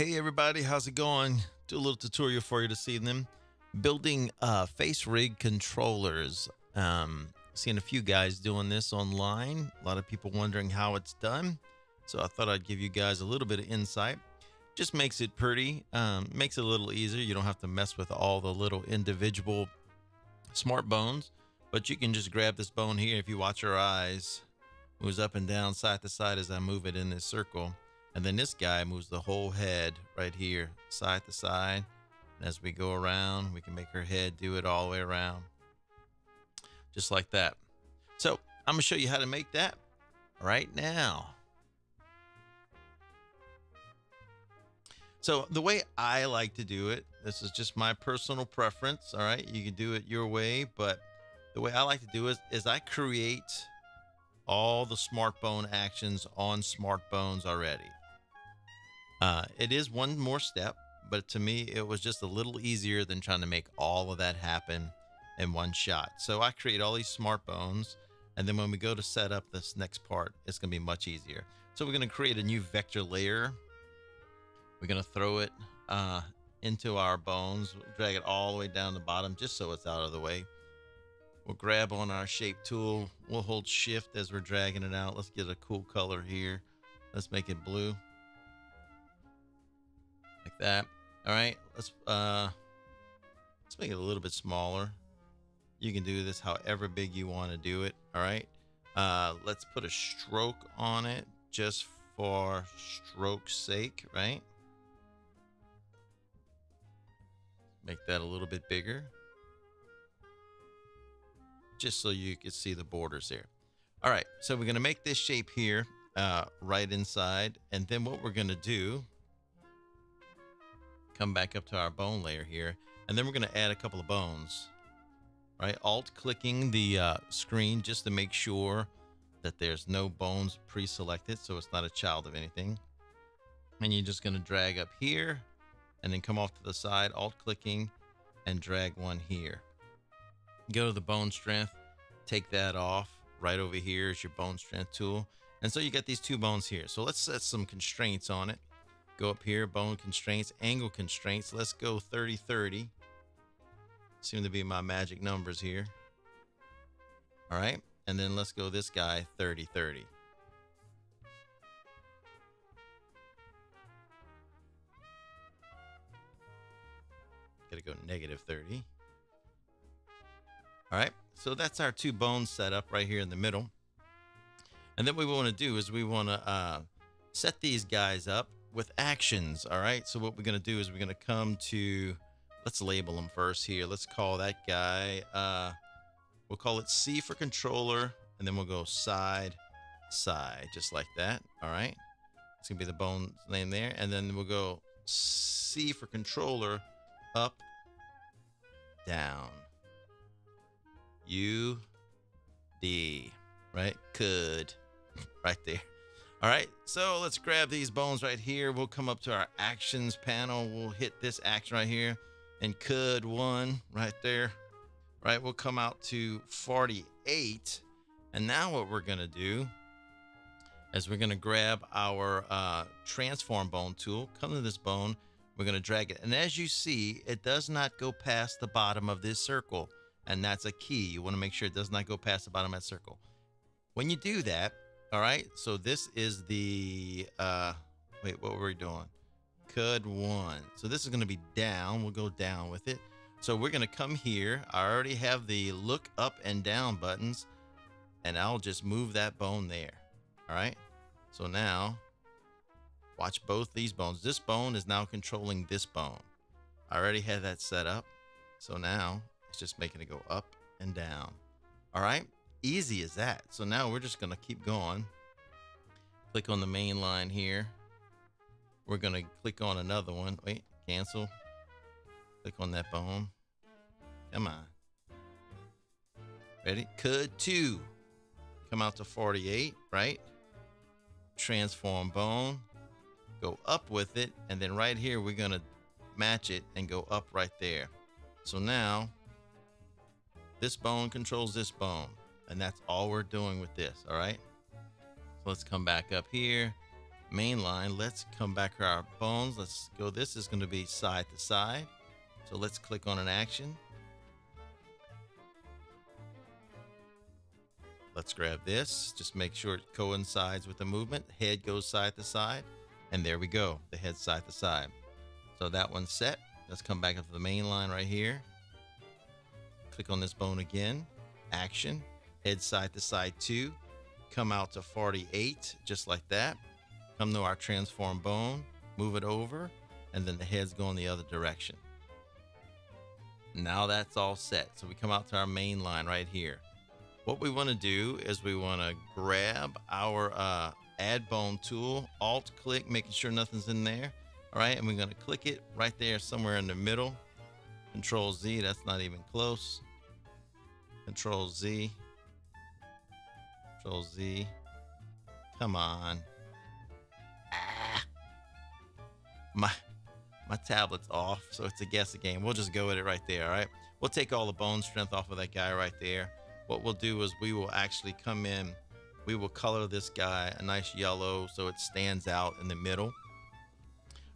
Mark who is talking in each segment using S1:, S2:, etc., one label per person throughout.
S1: Hey everybody, how's it going? Do a little tutorial for you this evening. Building uh, face rig controllers. Um, seeing a few guys doing this online. A lot of people wondering how it's done. So I thought I'd give you guys a little bit of insight. Just makes it pretty, um, makes it a little easier. You don't have to mess with all the little individual smart bones, but you can just grab this bone here. If you watch your eyes, moves up and down side to side as I move it in this circle. And then this guy moves the whole head right here, side to side. And as we go around, we can make her head do it all the way around. Just like that. So I'm gonna show you how to make that right now. So the way I like to do it, this is just my personal preference. All right, you can do it your way, but the way I like to do it is I create all the SmartBone actions on SmartBones already. Uh, it is one more step, but to me, it was just a little easier than trying to make all of that happen in one shot. So I create all these smart bones. And then when we go to set up this next part, it's going to be much easier. So we're going to create a new vector layer. We're going to throw it uh, into our bones, drag it all the way down the bottom just so it's out of the way. We'll grab on our shape tool. We'll hold shift as we're dragging it out. Let's get a cool color here. Let's make it blue that. All right, let's uh, let's make it a little bit smaller. You can do this however big you want to do it. All right, uh, let's put a stroke on it just for stroke's sake, right? Make that a little bit bigger. Just so you can see the borders there. All right, so we're gonna make this shape here uh, right inside. And then what we're gonna do come back up to our bone layer here, and then we're going to add a couple of bones. Right, alt clicking the uh, screen just to make sure that there's no bones pre-selected, so it's not a child of anything. And you're just going to drag up here, and then come off to the side, alt clicking, and drag one here. Go to the bone strength, take that off. Right over here is your bone strength tool. And so you got these two bones here. So let's set some constraints on it. Go up here, bone constraints, angle constraints. Let's go 30, 30. Seem to be my magic numbers here. All right. And then let's go this guy 30, 30. Gotta go negative 30. All right. So that's our two bones set up right here in the middle. And then what we want to do is we want to uh, set these guys up with actions. All right. So what we're going to do is we're going to come to, let's label them first here. Let's call that guy, uh, we'll call it C for controller. And then we'll go side, side, just like that. All right. It's going to be the bone name there. And then we'll go C for controller, up, down. U, D, right? Could, right there. All right, so let's grab these bones right here. We'll come up to our actions panel. We'll hit this action right here and could one right there. Right, we'll come out to 48. And now what we're gonna do is we're gonna grab our uh, transform bone tool, come to this bone, we're gonna drag it. And as you see, it does not go past the bottom of this circle. And that's a key. You wanna make sure it does not go past the bottom of that circle. When you do that, all right, so this is the, uh, wait, what were we doing? Could one. So this is going to be down. We'll go down with it. So we're going to come here. I already have the look up and down buttons, and I'll just move that bone there. All right. So now watch both these bones. This bone is now controlling this bone. I already had that set up. So now it's just making it go up and down. All right. Easy as that. So now we're just going to keep going. Click on the main line here. We're going to click on another one. Wait, cancel. Click on that bone. Come on. Ready? Could two. Come out to 48, right? Transform bone. Go up with it. And then right here, we're going to match it and go up right there. So now this bone controls this bone. And that's all we're doing with this, all right? So let's come back up here. main line. Let's come back to our bones. Let's go. This is going to be side to side. So let's click on an action. Let's grab this. Just make sure it coincides with the movement. Head goes side to side. And there we go. The head side to side. So that one's set. Let's come back up to the main line right here. Click on this bone again. Action. Head side to side two. Come out to 48, just like that. Come to our transform bone. Move it over. And then the head's going the other direction. Now that's all set. So we come out to our main line right here. What we want to do is we want to grab our uh, add bone tool, alt click, making sure nothing's in there. All right, and we're going to click it right there somewhere in the middle. Control Z, that's not even close. Control Z. Control Z. Come on. Ah. My my tablet's off, so it's a guess game. We'll just go with it right there, all right? We'll take all the bone strength off of that guy right there. What we'll do is we will actually come in, we will color this guy a nice yellow so it stands out in the middle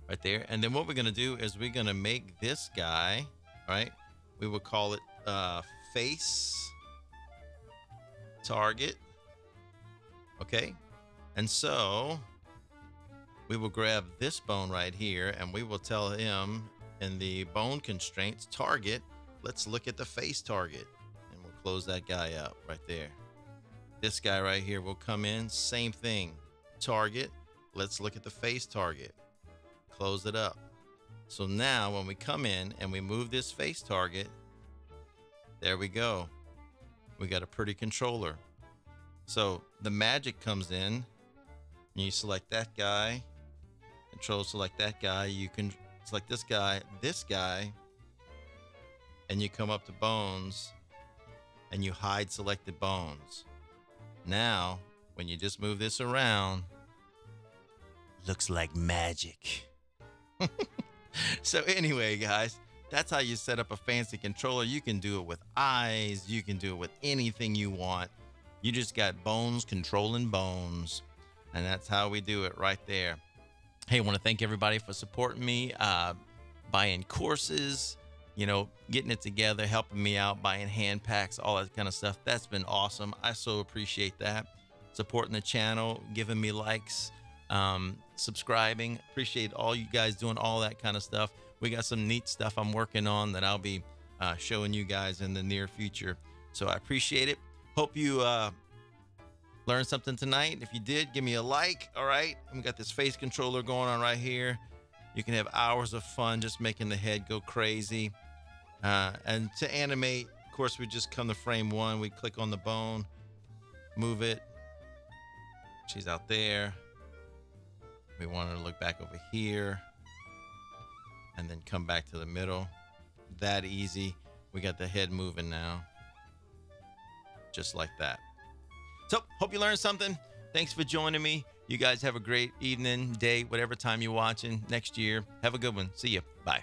S1: right there. And then what we're gonna do is we're gonna make this guy, right? We will call it uh, face target, okay? And so we will grab this bone right here and we will tell him in the bone constraints target, let's look at the face target and we'll close that guy up right there. This guy right here will come in, same thing, target, let's look at the face target, close it up. So now when we come in and we move this face target, there we go. We got a pretty controller. So the magic comes in, you select that guy, control select that guy. You can select this guy, this guy, and you come up to bones and you hide selected bones. Now, when you just move this around, looks like magic. so anyway, guys, that's how you set up a fancy controller. You can do it with eyes. You can do it with anything you want. You just got bones controlling bones. And that's how we do it right there. Hey, I want to thank everybody for supporting me, uh, buying courses, you know, getting it together, helping me out, buying hand packs, all that kind of stuff. That's been awesome. I so appreciate that. Supporting the channel, giving me likes, um, subscribing. Appreciate all you guys doing all that kind of stuff. We got some neat stuff I'm working on that I'll be uh, showing you guys in the near future. So I appreciate it. Hope you uh, learned something tonight. If you did, give me a like. All right. we got this face controller going on right here. You can have hours of fun just making the head go crazy. Uh, and to animate, of course, we just come to frame one. We click on the bone, move it. She's out there. We want her to look back over here and then come back to the middle. That easy. We got the head moving now. Just like that. So, hope you learned something. Thanks for joining me. You guys have a great evening, day, whatever time you're watching next year. Have a good one. See you. Bye.